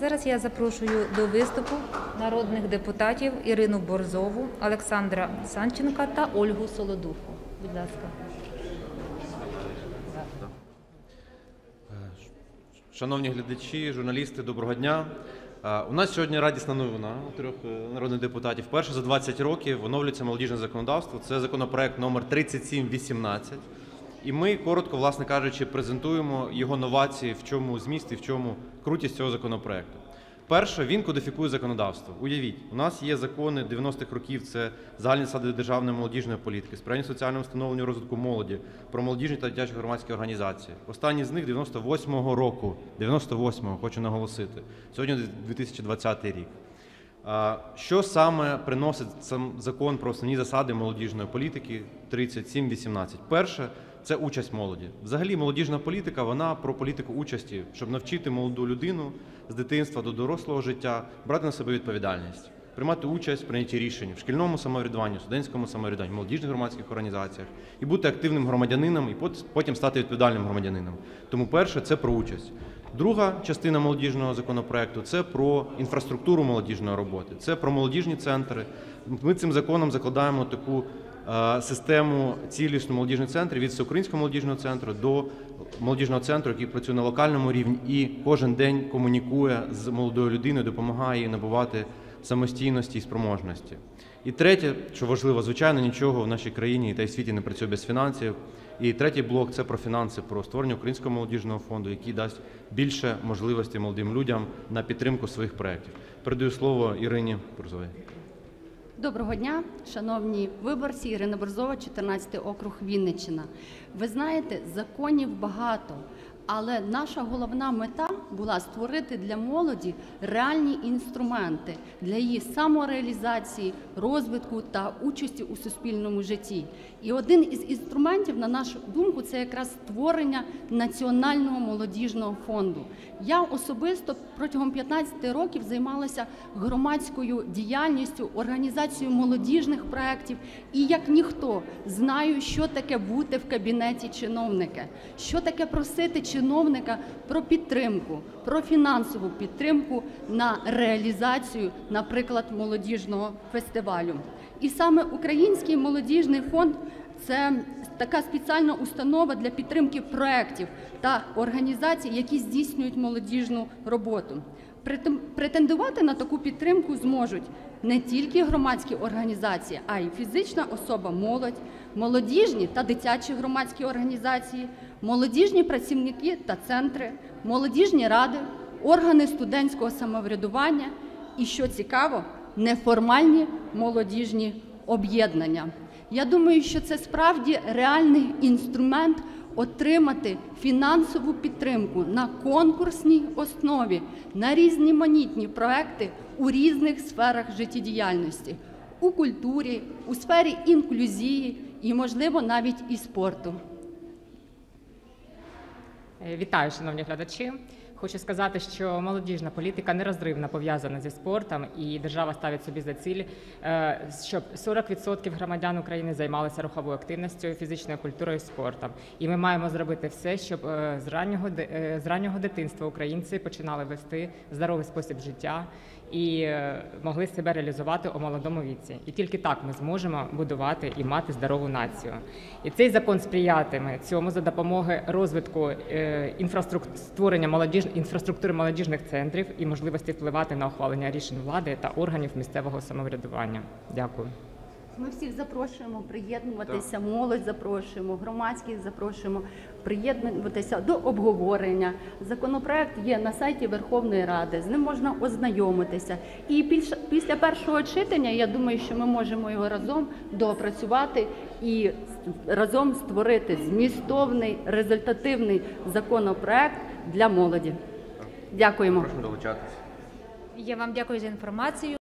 Зараз я запрошую до виступу народних депутатів Ірину Борзову, Олександра Санченка та Ольгу Солодуху. Будь ласка. Шановні глядачі, журналісти, доброго дня. У нас сьогодні радісна новина трьох е, народних депутатів. Перше за 20 років оновлюється молодіжне законодавство. Це законопроект номер 3718. І ми коротко, власне кажучи, презентуємо його новації, в чому зміст і в чому крутість цього законопроекту. Перше, він кодифікує законодавство. Уявіть, у нас є закони 90-х років. Це загальні сади державної молодіжної політики, сприяння соціальному встановленню розвитку молоді, про молодіжні та дитячі громадські організації. Останній з них 98-го року. 98-го, хочу наголосити. Сьогодні 2020 рік. Що саме приносить сам закон про основні засади молодіжної політики 3718? Перше це участь молоді. Взагалі, молодіжна політика вона про політику участі, щоб навчити молоду людину з дитинства до дорослого життя брати на себе відповідальність, приймати участь в прийнятті рішень в шкільному самоврядуванні, студентському самоврядуванні, молодіжних громадських організаціях і бути активним громадянином, і пот- потім стати відповідальним громадянином. Тому перше це про участь. Друга частина молодіжного законопроекту це про інфраструктуру молодіжної роботи, це про молодіжні центри. Ми цим законом закладаємо таку систему цілісну молодіжних центрів від всеукраїнського молодіжного центру до молодіжного центру, який працює на локальному рівні і кожен день комунікує з молодою людиною, допомагає їй набувати самостійності і спроможності. І третє, що важливо, звичайно, нічого в нашій країні та й світі не працює без фінансів. І третій блок це про фінанси, про створення українського молодіжного фонду, який дасть більше можливостей молодим людям на підтримку своїх проєктів. Передаю слово Ірині Бурзовій. Доброго дня, шановні виборці, Ірина Борзова, 14 округ Вінниччина. Ви знаєте, законів багато, але наша головна мета була створити для молоді реальні інструменти для її самореалізації, розвитку та участі у суспільному житті. І один із інструментів, на нашу думку, це якраз створення національного молодіжного фонду. Я особисто протягом 15 років займалася громадською діяльністю, організацією молодіжних проєктів і як ніхто знаю, що таке бути в кабінеті чиновника, що таке просити чиновника про підтримку, про фінансову підтримку на реалізацію, наприклад, молодіжного фестивалю. І саме Український молодіжний фонд це така спеціальна установа для підтримки проєктів та організацій, які здійснюють молодіжну роботу. Претендувати на таку підтримку зможуть не тільки громадські організації, а й фізична особа, молодь, молодіжні та дитячі громадські організації, молодіжні працівники та центри, молодіжні ради, органи студентського самоврядування і, що цікаво, неформальні молодіжні об'єднання. Я думаю, що це справді реальний інструмент отримати фінансову підтримку на конкурсній основі на різноманітні проекти у різних сферах життєдіяльності у культурі, у сфері інклюзії і, можливо, навіть і спорту. Е, Вітаю, шановні глядачі. Хочу сказати, що молодіжна політика нерозривно пов'язана зі спортом, і держава ставить собі за ціль, е, щоб 40% громадян України займалися руховою активністю, фізичною культурою спортом. І ми маємо зробити все, щоб е, з раннього е, з раннього дитинства українці починали вести здоровий спосіб життя і е, могли себе реалізувати у молодому віці. І тільки так ми зможемо будувати і мати здорову націю. І цей закон сприятиме цьому за допомогою розвитку е, інфраструк- створення молодіж... інфраструктури молодіжних центрів і можливості впливати на ухвалення рішень влади та органів місцевого самоврядування. Дякую. Ми всіх запрошуємо приєднуватися, молодь запрошуємо, громадських запрошуємо приєднуватися до обговорення. Законопроект є на сайті Верховної Ради, з ним можна ознайомитися. І після першого читання я думаю, що ми можемо його разом доопрацювати і разом створити змістовний результативний законопроект для молоді. Дякуємо. Прошу долучатися. Я вам дякую за інформацію.